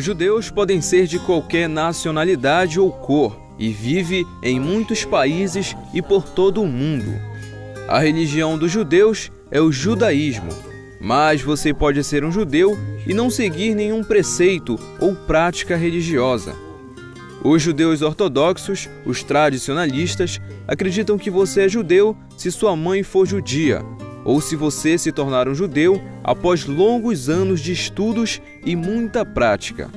Os judeus podem ser de qualquer nacionalidade ou cor e vive em muitos países e por todo o mundo. A religião dos judeus é o judaísmo, mas você pode ser um judeu e não seguir nenhum preceito ou prática religiosa. Os judeus ortodoxos, os tradicionalistas, acreditam que você é judeu se sua mãe for judia, ou se você se tornar um judeu após longos anos de estudos e muita prática.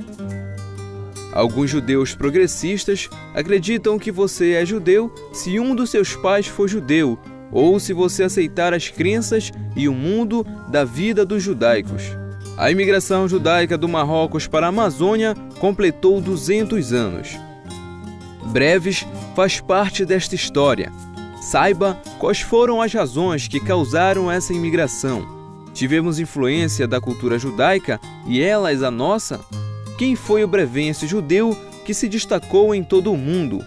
Alguns judeus progressistas acreditam que você é judeu se um dos seus pais for judeu ou se você aceitar as crenças e o mundo da vida dos judaicos. A imigração judaica do Marrocos para a Amazônia completou 200 anos. Breves faz parte desta história. Saiba quais foram as razões que causaram essa imigração. Tivemos influência da cultura judaica e elas a nossa? Quem foi o brevense judeu que se destacou em todo o mundo?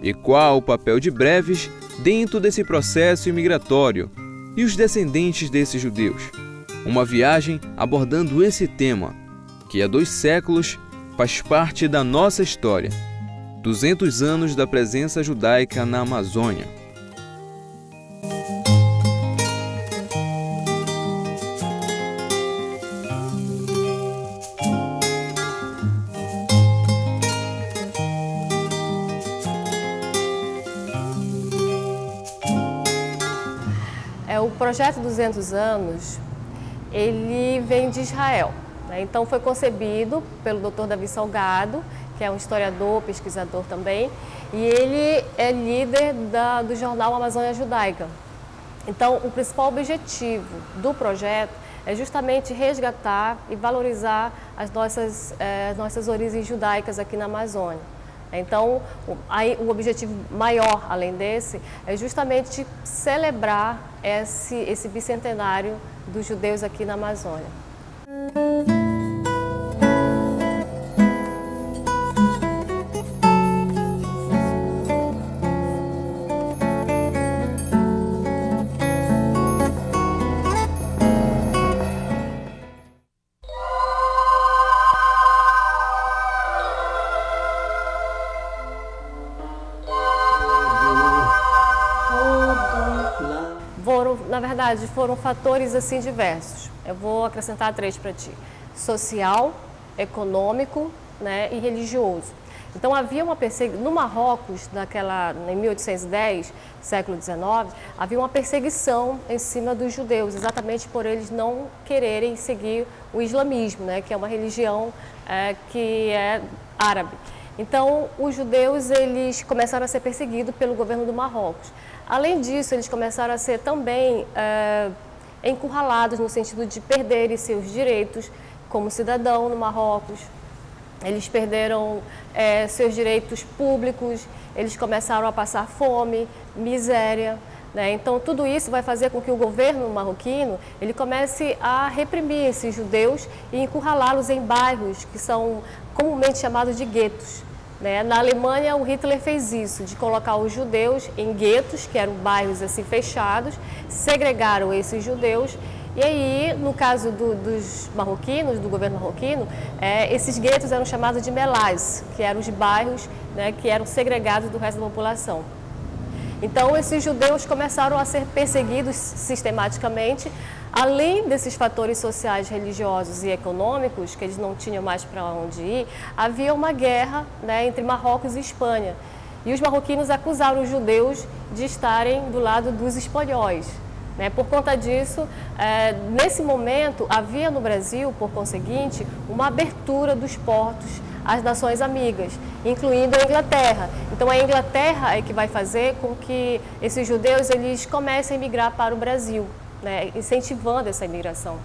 E qual o papel de Breves dentro desse processo imigratório e os descendentes desses judeus. Uma viagem abordando esse tema, que há dois séculos faz parte da nossa história. 200 anos da presença judaica na Amazônia. Projeto 200 anos, ele vem de Israel. Né? Então foi concebido pelo Dr. Davi Salgado, que é um historiador, pesquisador também, e ele é líder da, do jornal Amazônia Judaica. Então o principal objetivo do projeto é justamente resgatar e valorizar as nossas, eh, nossas origens judaicas aqui na Amazônia. Então, aí, o objetivo maior, além desse, é justamente celebrar esse, esse bicentenário dos judeus aqui na Amazônia. Verdade, foram fatores assim diversos. Eu vou acrescentar três para ti: social, econômico, né, e religioso. Então havia uma perseguição no Marrocos, naquela em 1810, século XIX, havia uma perseguição em cima dos judeus, exatamente por eles não quererem seguir o islamismo, né, que é uma religião é, que é árabe. Então os judeus eles começaram a ser perseguidos pelo governo do Marrocos. Além disso, eles começaram a ser também é, encurralados no sentido de perderem seus direitos como cidadão no Marrocos. Eles perderam é, seus direitos públicos, eles começaram a passar fome, miséria. Né? Então, tudo isso vai fazer com que o governo marroquino ele comece a reprimir esses judeus e encurralá-los em bairros que são comumente chamados de guetos. Né? Na Alemanha, o Hitler fez isso, de colocar os judeus em guetos, que eram bairros assim fechados, segregaram esses judeus e aí, no caso do, dos marroquinos, do governo marroquino, é, esses guetos eram chamados de melás, que eram os bairros né, que eram segregados do resto da população. Então, esses judeus começaram a ser perseguidos sistematicamente Além desses fatores sociais, religiosos e econômicos, que eles não tinham mais para onde ir, havia uma guerra né, entre Marrocos e Espanha. E os marroquinos acusaram os judeus de estarem do lado dos espanhóis. Né? Por conta disso, é, nesse momento, havia no Brasil, por conseguinte, uma abertura dos portos às nações amigas, incluindo a Inglaterra. Então, a Inglaterra é que vai fazer com que esses judeus eles comecem a migrar para o Brasil né, incentivando essa imigração.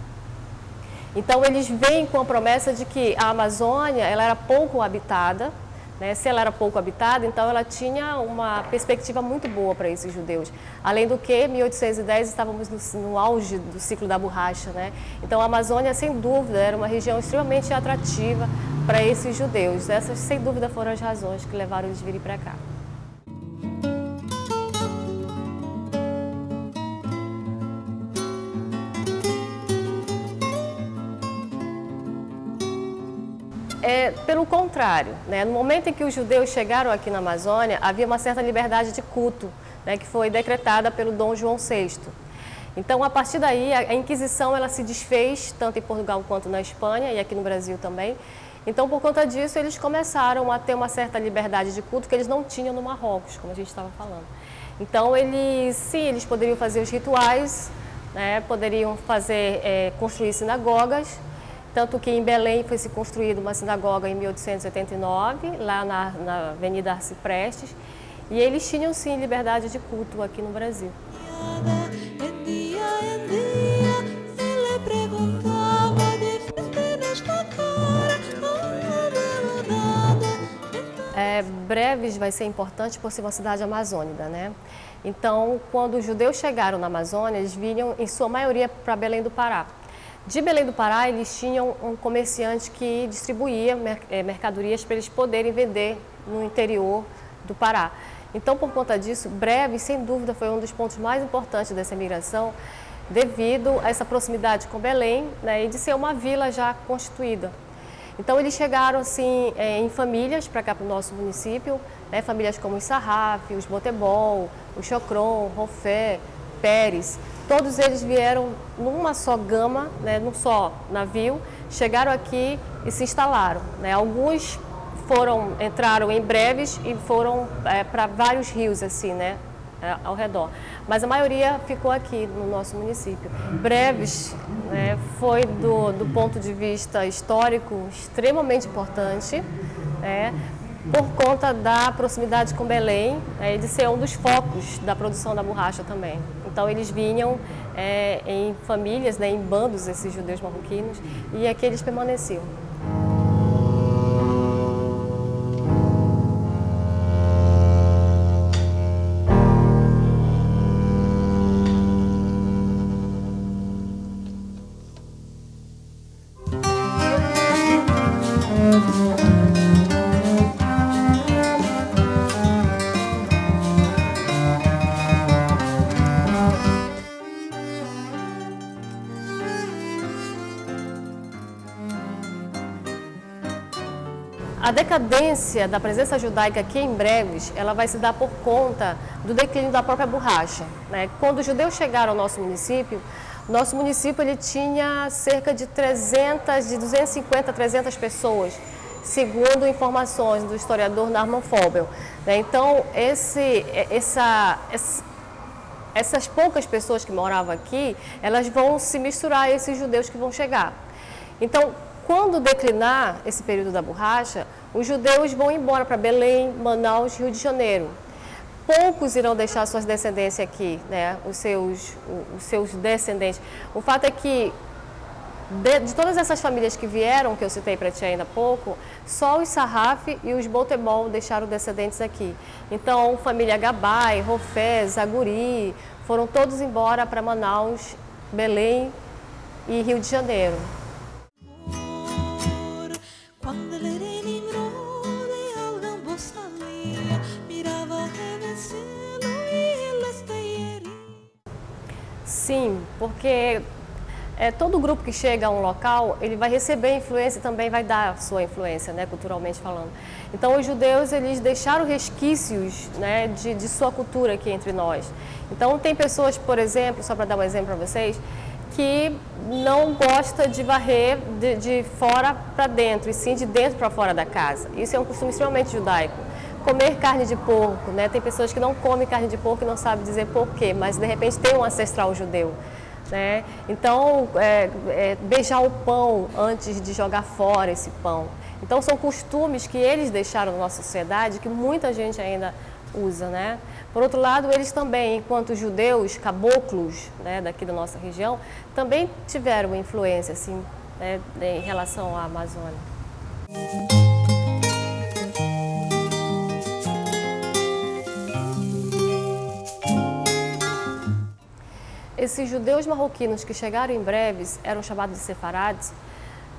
Então eles vêm com a promessa de que a Amazônia ela era pouco habitada, né? se ela era pouco habitada, então ela tinha uma perspectiva muito boa para esses judeus. Além do que, em 1810 estávamos no, no, auge do ciclo da borracha, né? então a Amazônia sem dúvida era uma região extremamente atrativa para esses judeus. Essas sem dúvida foram as razões que levaram eles a virem para cá. Pelo contrário, né? no momento em que os judeus chegaram aqui na Amazônia, havia uma certa liberdade de culto, né? que foi decretada pelo Dom João VI. Então, a partir daí, a Inquisição ela se desfez, tanto em Portugal quanto na Espanha e aqui no Brasil também. Então, por conta disso, eles começaram a ter uma certa liberdade de culto que eles não tinham no Marrocos, como a gente estava falando. Então, eles, sim, eles poderiam fazer os rituais, né, poderiam fazer, é, construir sinagogas, tanto que em Belém foi se construída uma sinagoga em 1889, lá na, na Avenida Arciprestes, e eles tinham sim liberdade de culto aqui no Brasil. É, Breves vai ser importante por ser uma cidade amazônica, né? Então, quando os judeus chegaram na Amazônia, eles vinham, em sua maioria, para Belém do Pará. De Belém do Pará, eles tinham um comerciante que distribuía é, mercadorias para eles poderem vender no interior do Pará. Então, por conta disso, Breve, sem dúvida, foi um dos pontos mais importantes dessa migração, devido a essa proximidade com Belém né, e de ser uma vila já constituída. Então, eles chegaram assim é, em famílias para cá para o nosso município, né, famílias como os Sarraf, os Botebol, o Chocron, Rofé, Pérez, todos eles vieram numa só gama, né, num só navio, chegaram aqui e se instalaram. Né? Alguns foram entraram em breves e foram é, para vários rios assim, né, é, ao redor. Mas a maioria ficou aqui no nosso município. Breves né, foi do, do ponto de vista histórico extremamente importante. Né, por conta da proximidade com Belém é, de ser um dos focos da produção da borracha também. Então eles vinham é, em famílias, né, em bandos, esses judeus marroquinos, e aqui eles permaneciam. A decadência da presença judaica aqui em Breves, ela vai se dar por conta do declínio da própria borracha. Né? Quando os judeus chegaram ao nosso município, nosso município ele tinha cerca de 300, de 250 a 300 pessoas, segundo informações do historiador Narman Fobel. Né? Então, esse, essa, essas poucas pessoas que moravam aqui, elas vão se misturar a esses judeus que vão chegar. Então, quando declinar esse período da borracha, os judeus vão embora para Belém, Manaus, Rio de Janeiro. Poucos irão deixar suas descendências aqui, né? os, seus, os seus descendentes. O fato é que, de, de todas essas famílias que vieram, que eu citei para ti ainda há pouco, só os Sarraf e os Boltebol deixaram descendentes aqui. Então, família Gabay, Rofé, Zaguri, foram todos embora para Manaus, Belém e Rio de Janeiro. Sim, porque é, todo grupo que chega a um local, ele vai receber influência e também vai dar sua influência, né, culturalmente falando. Então, os judeus, eles deixaram resquícios né, de, de sua cultura aqui entre nós. Então, tem pessoas, por exemplo, só para dar um exemplo para vocês, que não gosta de varrer de, de fora para dentro, e sim de dentro para fora da casa. Isso é um costume extremamente judaico comer carne de porco, né? Tem pessoas que não comem carne de porco e não sabem dizer porquê, mas de repente tem um ancestral judeu. Né? Então, é, é, beijar o pão antes de jogar fora esse pão. Então, são costumes que eles deixaram na nossa sociedade que muita gente ainda usa. Né? Por outro lado, eles também, enquanto judeus, caboclos né, daqui da nossa região, também tiveram influência assim, né, em relação à Amazônia. Esses judeus marroquinos que chegaram em breves eram chamados de sefarades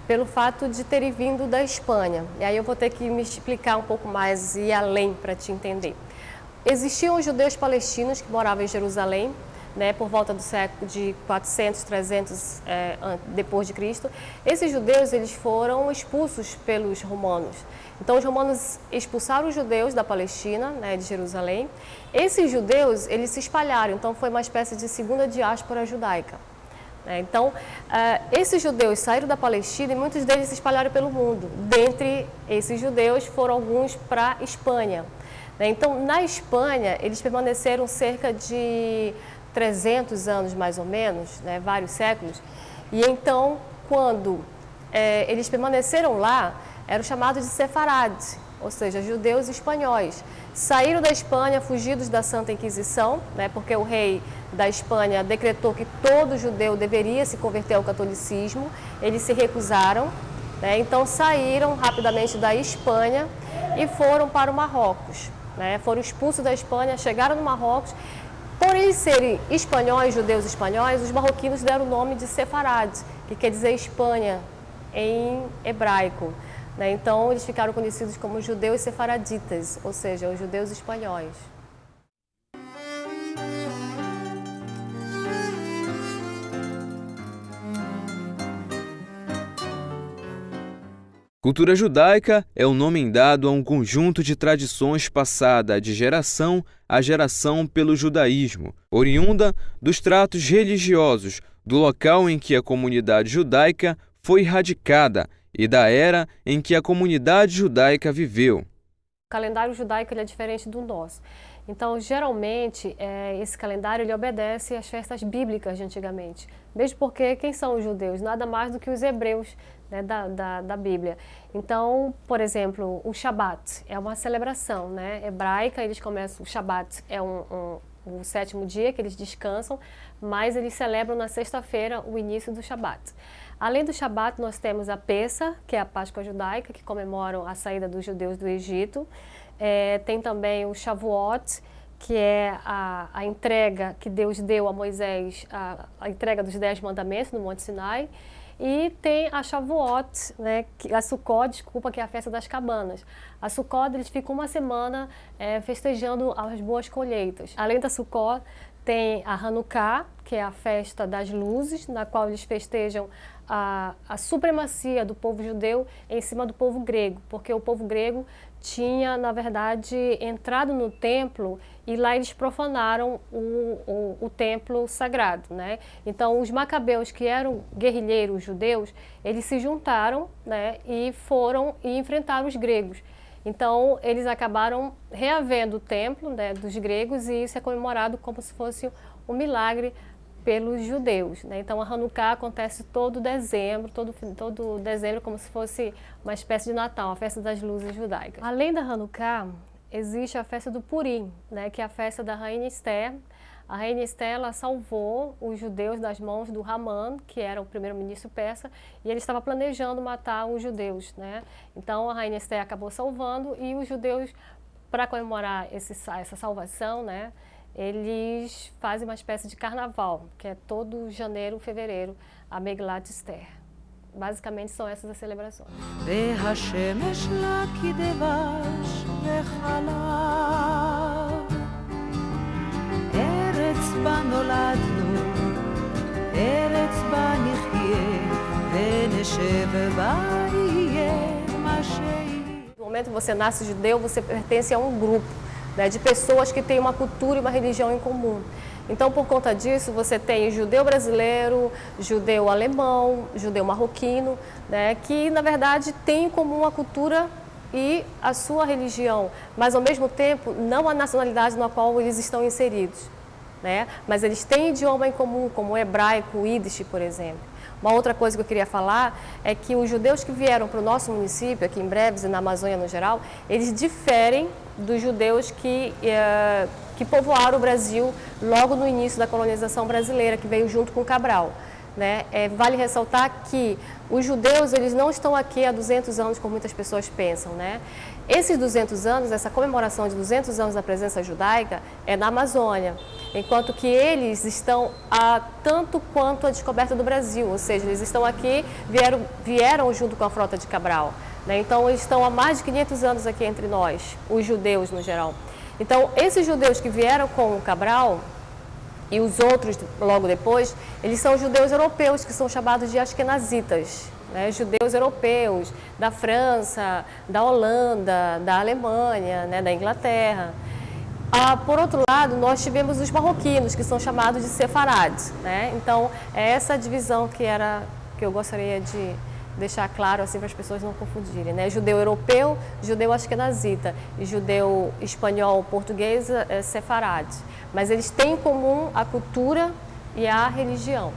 pelo fato de terem vindo da Espanha. E aí eu vou ter que me explicar um pouco mais e além para te entender. Existiam os judeus palestinos que moravam em Jerusalém, né, por volta do século de 400, 300 é, depois de Cristo, esses judeus eles foram expulsos pelos romanos. Então os romanos expulsaram os judeus da Palestina, né, de Jerusalém. Esses judeus eles se espalharam, então foi uma espécie de segunda diáspora judaica. Né. Então, uh, esses judeus saíram da Palestina e muitos deles se espalharam pelo mundo. Dentre esses judeus foram alguns para Espanha. Né. Então, na Espanha, eles permaneceram cerca de 300 anos mais ou menos, né, vários séculos, e então, quando é, eles permaneceram lá, eram chamados de sefarades, ou seja, judeus espanhóis. Saíram da Espanha fugidos da Santa Inquisição, né, porque o rei da Espanha decretou que todo judeu deveria se converter ao catolicismo, eles se recusaram, né, então saíram rapidamente da Espanha e foram para o Marrocos. Né, foram expulsos da Espanha, chegaram no Marrocos por eles serem espanhóis, judeus espanhóis, os marroquinos deram o nome de Sefarad, que quer dizer Espanha em hebraico. Né? Então, eles ficaram conhecidos como judeus sefaraditas, ou seja, os judeus espanhóis. Cultura judaica é o nome dado a um conjunto de tradições passada de geração a geração pelo judaísmo, oriunda dos tratos religiosos do local em que a comunidade judaica foi radicada e da era em que a comunidade judaica viveu. O calendário judaico é diferente do nosso. Então, geralmente, é, esse calendário ele obedece às festas bíblicas de antigamente. Mesmo porque quem são os judeus? Nada mais do que os hebreus né, da, da, da, Bíblia. Então, por exemplo, o Shabat é uma celebração né, hebraica, eles começam, o Shabat é um, um o sétimo dia que eles descansam, mas eles celebram na sexta-feira o início do Shabat. Além do Shabat, nós temos a Pessa, que é a Páscoa judaica, que comemoram a saída dos judeus do Egito. É, tem também o Shavuot, que é a, a, entrega que Deus deu a Moisés, a, a, entrega dos Dez Mandamentos no Monte Sinai. E tem a Shavuot, né, a Sukkot, desculpa, que é a festa das cabanas. A Sukkot, eles ficam uma semana é, festejando as boas colheitas. Além da Sukkot, tem a Hanukkah, que é a festa das luzes, na qual eles festejam a, a supremacia do povo judeu em cima do povo grego, porque o povo grego tinha, na verdade, entrado no templo e lá eles profanaram o, o, o, templo sagrado, né? Então, os macabeus, que eram guerrilheiros judeus, eles se juntaram né, e foram e enfrentaram os gregos. Então, eles acabaram reavendo o templo né, dos gregos e isso é comemorado como se fosse um milagre pelos judeus. Né? Então, a Hanukkah acontece todo dezembro, todo, todo dezembro como se fosse uma espécie de Natal, a festa das luzes judaicas. Além da Hanukkah, existe a festa do Purim, né, que é a festa da Rainha Esther. A Rainha Esther ela salvou os judeus das mãos do Haman, que era o primeiro-ministro persa, e ele estava planejando matar os judeus. Né? Então, a Rainha Esther acabou salvando e os judeus, para comemorar esse, essa salvação, né, eles fazem uma espécie de carnaval, que é todo janeiro, fevereiro, a Meglat Esther. Basicamente são essas as celebrações. No momento que você nasce judeu, você pertence a um grupo né, de pessoas que têm uma cultura e uma religião em comum. Então, por conta disso, você tem judeu brasileiro, judeu alemão, judeu marroquino, né, que na verdade têm em comum a cultura e a sua religião, mas ao mesmo tempo não a nacionalidade na qual eles estão inseridos. Né? Mas eles têm idioma em comum, como o hebraico, o Yiddish, por exemplo. Uma outra coisa que eu queria falar é que os judeus que vieram para o nosso município, aqui em Breves e na Amazônia no geral, eles diferem dos judeus que, eh, que povoaram o Brasil logo no início da colonização brasileira, que veio junto com Cabral. Né? É, vale ressaltar que os judeus eles não estão aqui há 200 anos, como muitas pessoas pensam. Né? Esses 200 anos, essa comemoração de 200 anos da presença judaica é na Amazônia, enquanto que eles estão há tanto quanto a descoberta do Brasil, ou seja, eles estão aqui, vieram, vieram junto com a frota de Cabral. Né? Então, eles estão há mais de 500 anos aqui entre nós, os judeus no geral. Então, esses judeus que vieram com o Cabral, e os outros logo depois, eles são judeus europeus, que são chamados de askenazitas, né? judeus europeus da França, da Holanda, da Alemanha, né? da Inglaterra. Ah, por outro lado, nós tivemos os marroquinos, que são chamados de sefarades. Né? Então, é essa divisão que, era, que eu gostaria de deixar claro assim para as pessoas não confundirem, né? Judeu europeu, judeu askenazita e judeu espanhol, português, é, sefarade. Mas eles têm em comum a cultura e a religião.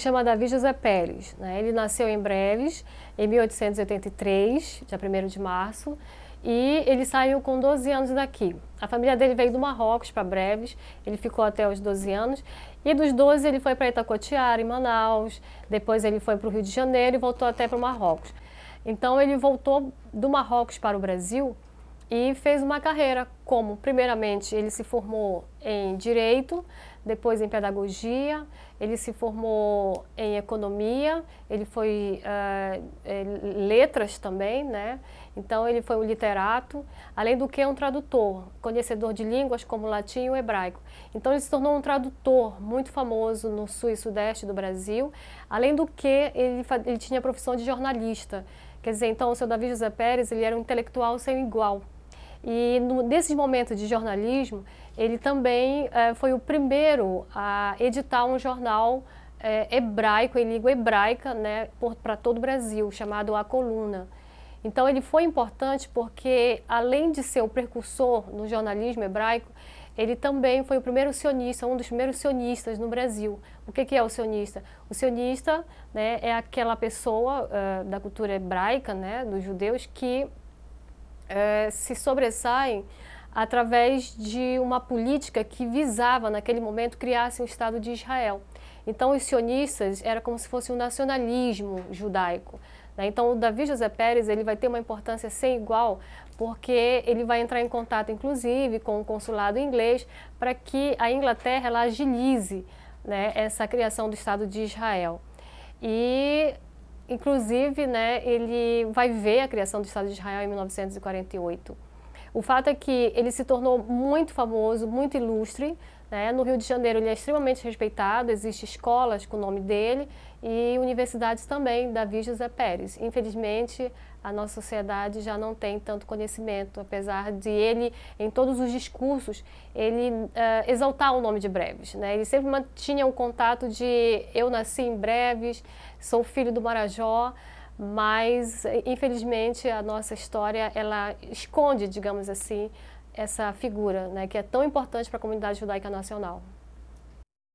Chama Davi José Pérez. Né? Ele nasceu em Breves, em 1883, dia 1 de março, e ele saiu com 12 anos daqui. A família dele veio do Marrocos para Breves, ele ficou até os 12 anos. E dos 12 ele foi para Itacoatiara, em Manaus, depois ele foi para o Rio de Janeiro e voltou até para o Marrocos. Então ele voltou do Marrocos para o Brasil e fez uma carreira como, primeiramente, ele se formou em Direito, depois em Pedagogia, ele se formou em Economia, ele foi uh, Letras também, né? Então, ele foi um literato, além do que um tradutor, conhecedor de línguas como latim e hebraico. Então, ele se tornou um tradutor muito famoso no sul e sudeste do Brasil, além do que ele, ele tinha a profissão de jornalista. Quer dizer, então, o seu Davi José Pérez, ele era um intelectual sem igual. E no, nesses momentos de jornalismo, ele também eh, foi o primeiro a editar um jornal eh, hebraico, em língua hebraica, né, para todo o Brasil, chamado A Coluna. Então ele foi importante porque, além de ser o precursor no jornalismo hebraico, ele também foi o primeiro sionista, um dos primeiros sionistas no Brasil. O que, que é o sionista? O sionista né, é aquela pessoa uh, da cultura hebraica, né, dos judeus, que uh, se sobressaem através de uma política que visava, naquele momento, criar-se um Estado de Israel. Então, os sionistas era como se fosse um nacionalismo judaico. Né? Então, o Davi José Pérez ele vai ter uma importância sem igual, porque ele vai entrar em contato, inclusive, com o consulado inglês, para que a Inglaterra ela agilize né, essa criação do Estado de Israel. E, inclusive, né, ele vai ver a criação do Estado de Israel em 1948. O fato é que ele se tornou muito famoso, muito ilustre. Né? No Rio de Janeiro ele é extremamente respeitado, existem escolas com o nome dele e universidades também, Davi José Pérez. Infelizmente, a nossa sociedade já não tem tanto conhecimento, apesar de ele, em todos os discursos, ele uh, exaltar o nome de Breves. Né? Ele sempre mantinha um contato de eu nasci em Breves, sou filho do Marajó, mas, infelizmente, a nossa história, ela esconde, digamos assim, essa figura, né, que é tão importante para a comunidade judaica nacional.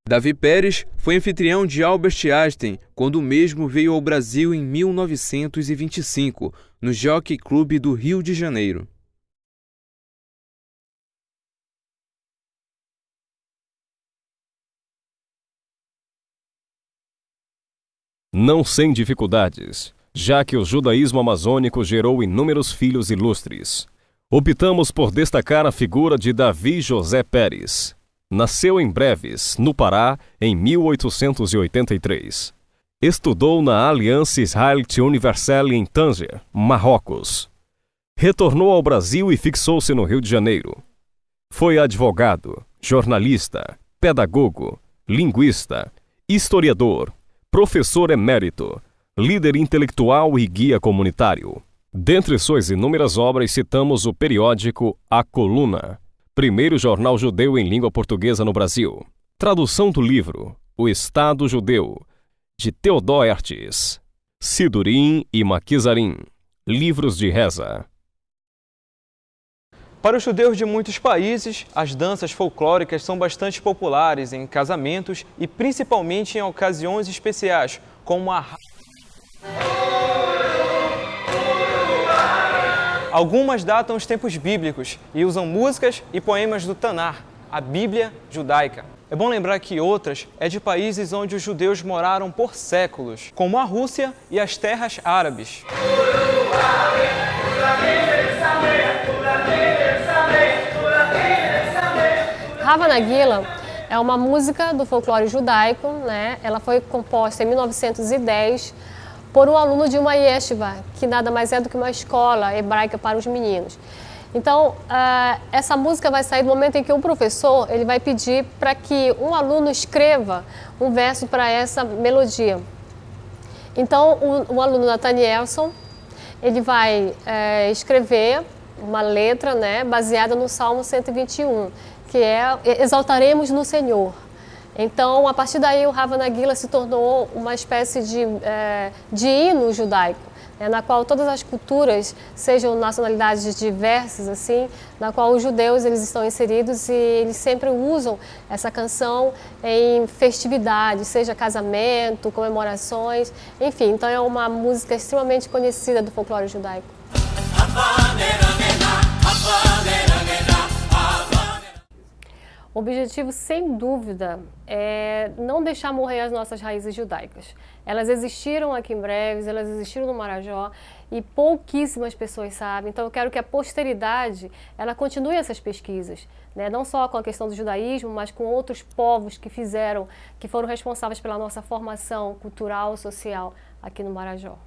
Davi Pérez foi anfitrião de Albert Einstein quando o mesmo veio ao Brasil em 1925, no Jockey Club do Rio de Janeiro. Não sem dificuldades, já que o judaísmo amazônico gerou inúmeros filhos ilustres. Optamos por destacar a figura de Davi José Pérez, Nasceu em Breves, no Pará, em 1883. Estudou na Aliança Israelite Universelle em Tanger, Marrocos. Retornou ao Brasil e fixou-se no Rio de Janeiro. Foi advogado, jornalista, pedagogo, linguista, historiador, professor emérito, líder intelectual e guia comunitário. Dentre suas inúmeras obras citamos o periódico A Coluna, primeiro jornal judeu em língua portuguesa no Brasil. Tradução do livro O Estado Judeu, de Teodó Ertes. Sidurim e Maquisarim. Livros de reza. Para os judeus de muitos países, as danças folclóricas são bastante populares em casamentos e principalmente em ocasiões especiais, como a Algumas datam os tempos bíblicos e usam músicas e poemas do Tanar, a Bíblia judaica. É bom lembrar que outras é de países onde os judeus moraram por séculos, como a Rússia e as terras árabes. Rava Nagila é uma música do folclore judaico, né? Ela foi composta em 1910 por um aluno de uma yeshiva, que nada mais é do que uma escola hebraica para os meninos. Então, uh, essa música vai sair do momento em que o professor ele vai pedir para que um aluno escreva um verso para essa melodia. Então, o, aluno Nathanielson, ele vai é, escrever uma letra né, baseada no Salmo 121, que é Exaltaremos no Senhor. Então, a partir daí, o Rav Nagila se tornou uma espécie de, é, de hino judaico né, na qual todas as culturas, sejam nacionalidades diversas, assim, na qual os judeus eles estão inseridos e eles sempre usam essa canção em festividades, seja casamento, comemorações, enfim. Então é uma música extremamente conhecida do folclore judaico. O objetivo, sem dúvida, é não deixar morrer as nossas raízes judaicas. Elas existiram aqui em Breves, elas existiram no Marajó e pouquíssimas pessoas sabem. Então, eu quero que a posteridade ela continue essas pesquisas, né? não só com a questão do judaísmo, mas com outros povos que fizeram, que foram responsáveis pela nossa formação cultural, social aqui no Marajó.